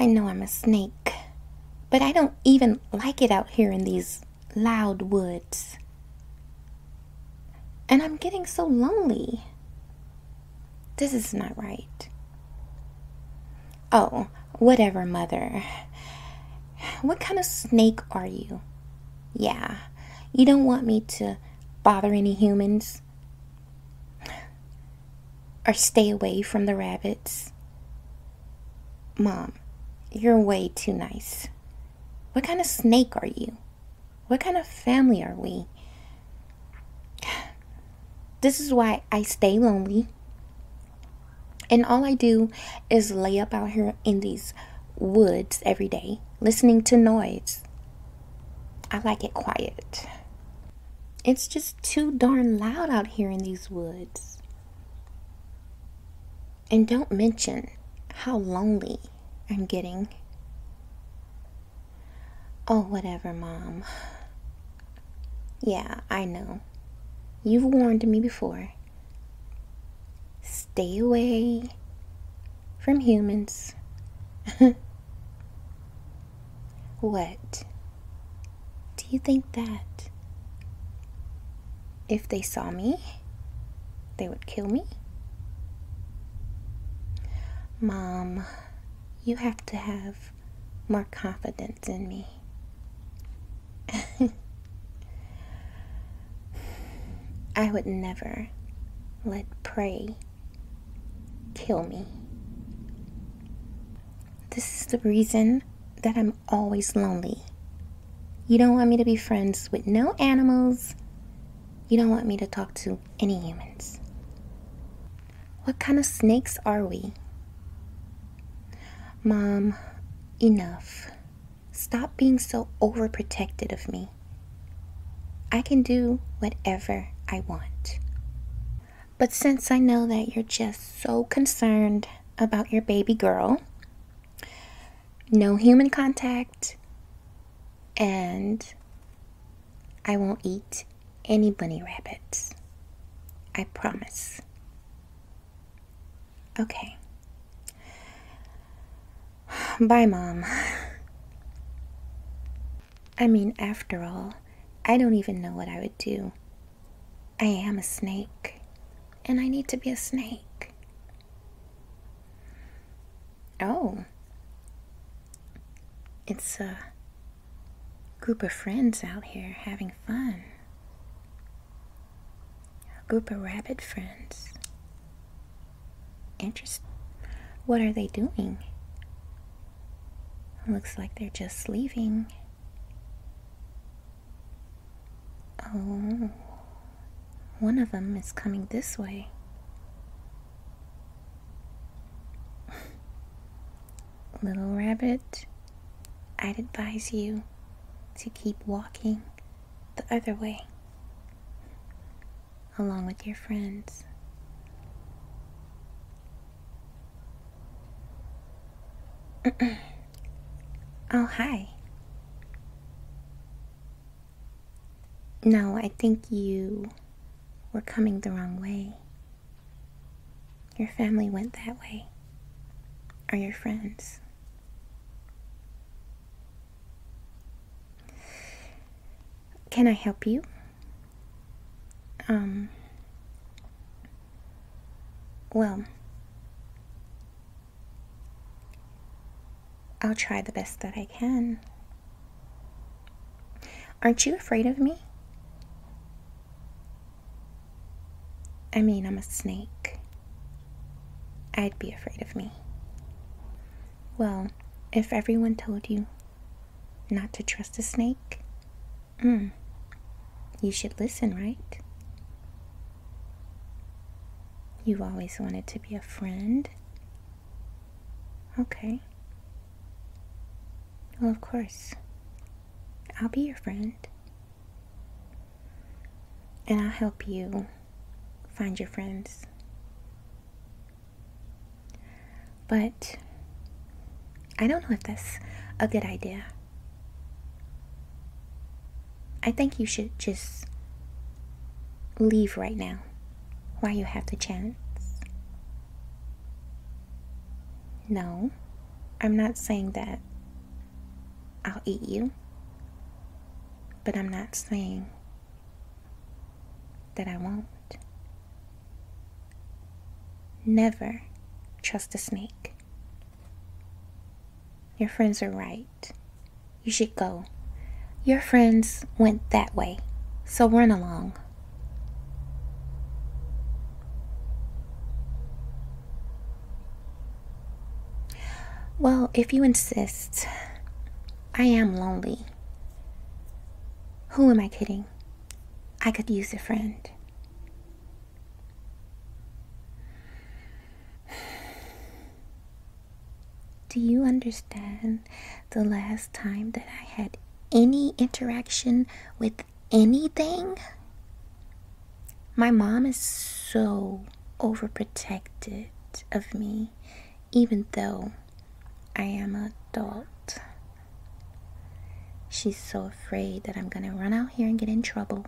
I know I'm a snake, but I don't even like it out here in these loud woods. And I'm getting so lonely. This is not right. Oh, whatever, mother. What kind of snake are you? Yeah, you don't want me to bother any humans or stay away from the rabbits. Mom, you're way too nice. What kind of snake are you? What kind of family are we? This is why I stay lonely. And all I do is lay up out here in these woods every day, listening to noise. I like it quiet. It's just too darn loud out here in these woods. And don't mention how lonely I'm getting. Oh, whatever, Mom. Yeah, I know. You've warned me before. Stay away from humans. what? Do you think that if they saw me, they would kill me? Mom, you have to have more confidence in me. I would never let prey kill me. This is the reason that I'm always lonely. You don't want me to be friends with no animals. You don't want me to talk to any humans. What kind of snakes are we? Mom, enough. Stop being so overprotected of me. I can do whatever I want. But since I know that you're just so concerned about your baby girl, no human contact, and I won't eat any bunny rabbits. I promise. Okay. Bye, Mom. I mean, after all, I don't even know what I would do. I am a snake, and I need to be a snake. Oh, it's a group of friends out here having fun. A group of rabbit friends. Interesting. What are they doing? Looks like they're just leaving. Oh, one of them is coming this way. Little rabbit, I'd advise you to keep walking the other way along with your friends. oh, hi. No, I think you were coming the wrong way. Your family went that way. Or your friends. Can I help you? Um, well, I'll try the best that I can. Aren't you afraid of me? I mean, I'm a snake. I'd be afraid of me. Well, if everyone told you not to trust a snake, mm, you should listen, right? You've always wanted to be a friend. Okay. Well, of course. I'll be your friend. And I'll help you find your friends. But I don't know if that's a good idea. I think you should just leave right now while you have the chance. No, I'm not saying that I'll eat you, but I'm not saying that I won't. Never trust a snake. Your friends are right. You should go. Your friends went that way, so run along. Well, if you insist, I am lonely. Who am I kidding? I could use a friend. Do you understand the last time that I had any interaction with anything? My mom is so overprotected of me, even though I am an adult. She's so afraid that I'm gonna run out here and get in trouble.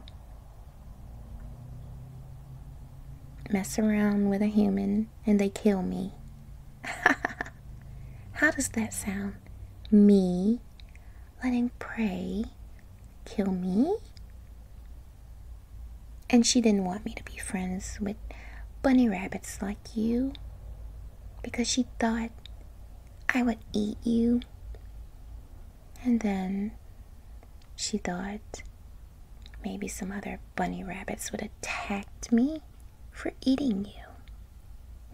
Mess around with a human and they kill me. How does that sound? Me letting prey kill me? And she didn't want me to be friends with bunny rabbits like you because she thought I would eat you. And then she thought maybe some other bunny rabbits would attack me for eating you.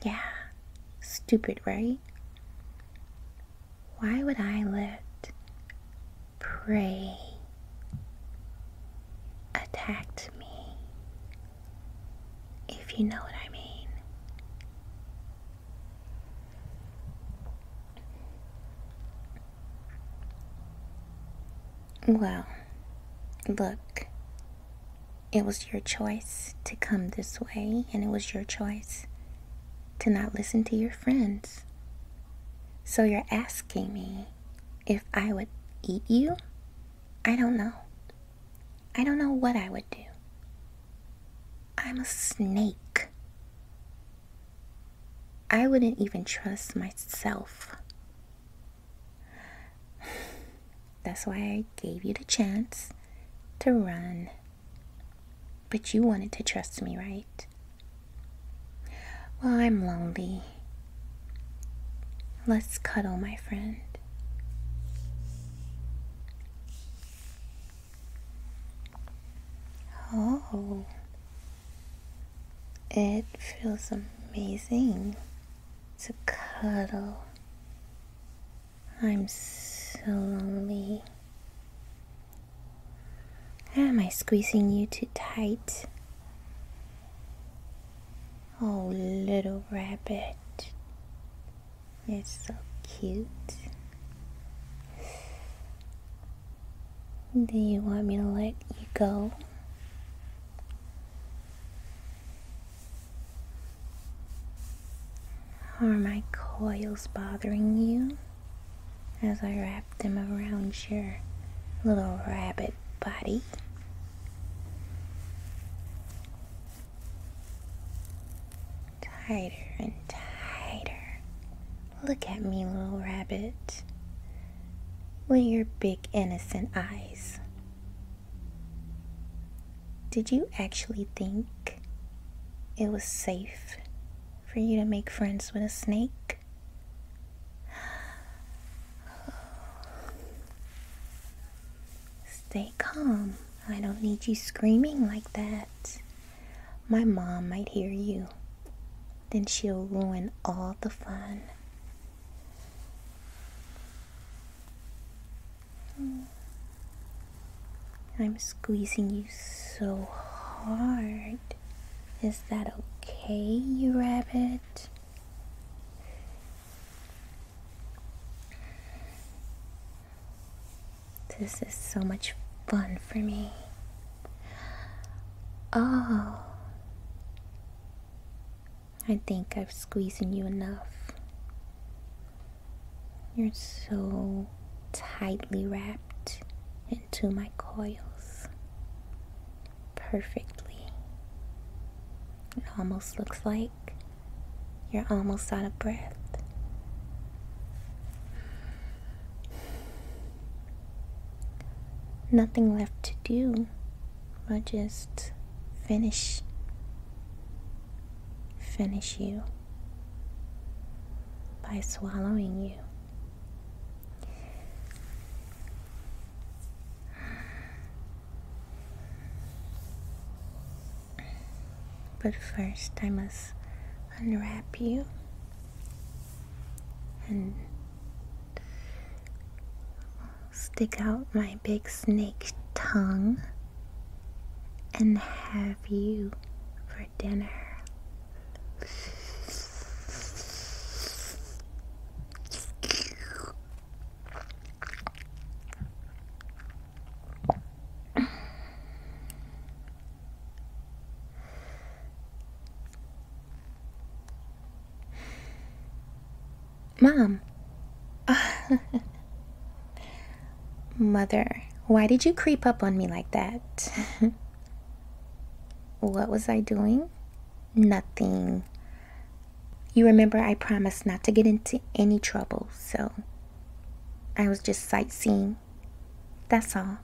Yeah, stupid, right? Why would I let prey attack me? If you know what I mean. Well, look, it was your choice to come this way, and it was your choice to not listen to your friends. So you're asking me if I would eat you? I don't know. I don't know what I would do. I'm a snake. I wouldn't even trust myself. That's why I gave you the chance to run. But you wanted to trust me, right? Well, I'm lonely. Let's cuddle, my friend. Oh, it feels amazing to cuddle. I'm so lonely. Am I squeezing you too tight? Oh, little rabbit. You're so cute. Do you want me to let you go? Are my coils bothering you as I wrap them around your little rabbit body? Tighter and tighter. Look at me, little rabbit, with your big innocent eyes. Did you actually think it was safe for you to make friends with a snake? Stay calm. I don't need you screaming like that. My mom might hear you. Then she'll ruin all the fun. Hmm. I'm squeezing you so hard. Is that okay, you rabbit? This is so much fun for me. Oh, I think I've squeezed you enough. You're so tightly wrapped into my coils. Perfectly. It almost looks like you're almost out of breath. Nothing left to do but just finish Finish you by swallowing you. But first, I must unwrap you and stick out my big snake tongue and have you for dinner. Mom. Mother, why did you creep up on me like that? what was I doing? Nothing. You remember I promised not to get into any trouble, so I was just sightseeing. That's all.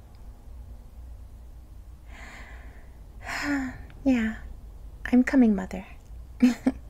yeah, I'm coming, Mother.